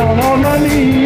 la mamá mía.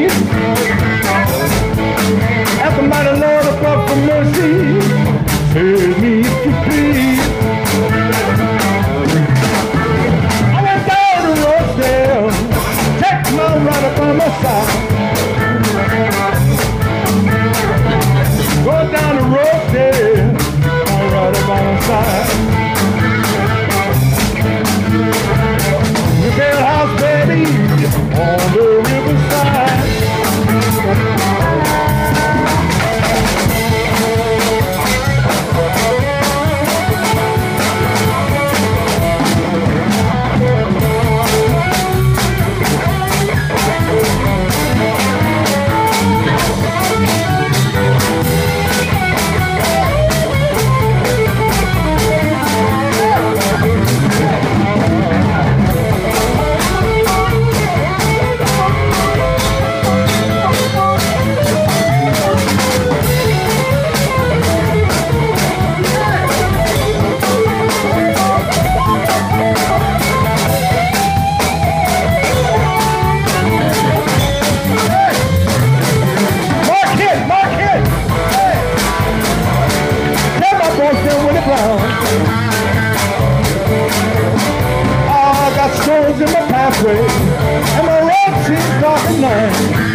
in my pathway, and my road seems dark and night.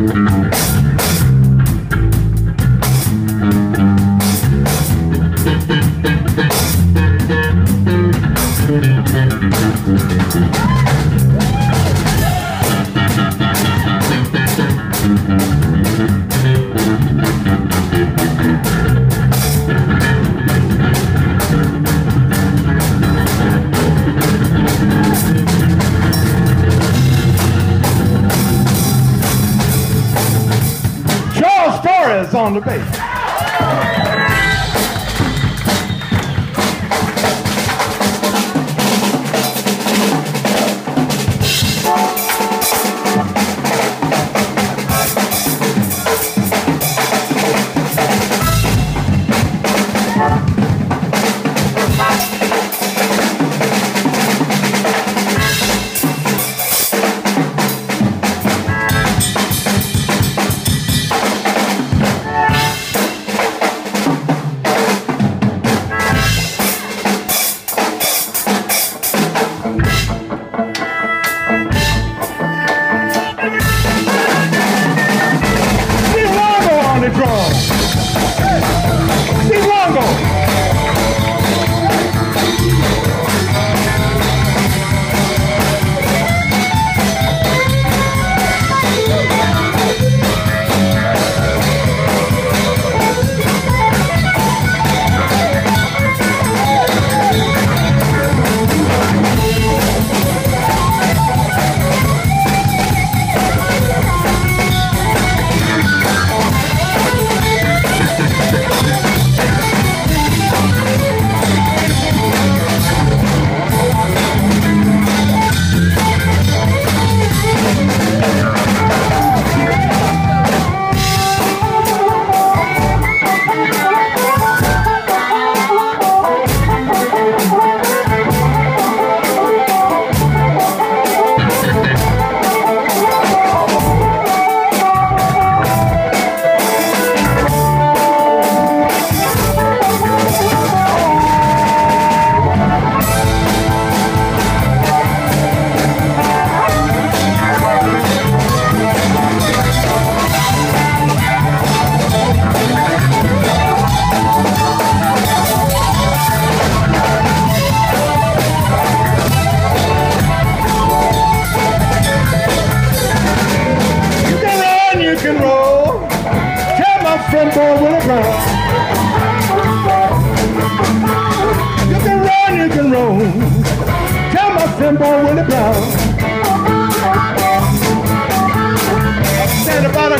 Thank on the bass. Brown. Stand about a